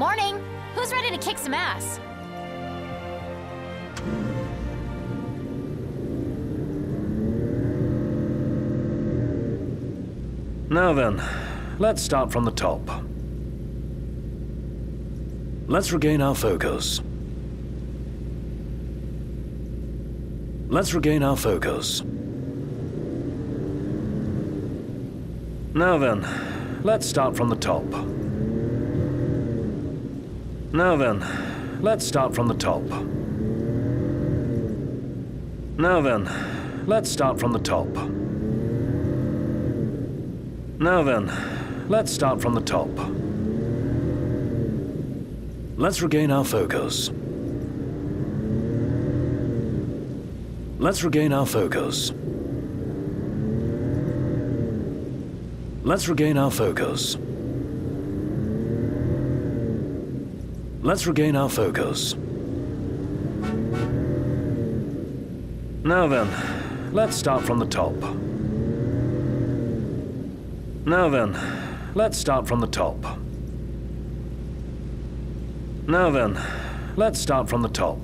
Morning! Who's ready to kick some ass? Now then, let's start from the top. Let's regain our focus. Let's regain our focus. Now then, let's start from the top. Now then, let's start from the top. Now then, let's start from the top. Now then, let's start from the top. Let's regain our focus. Let's regain our focus. Let's regain our focus. Let's regain our focus. Now then, let's start from the top. Now then, let's start from the top. Now then, let's start from the top.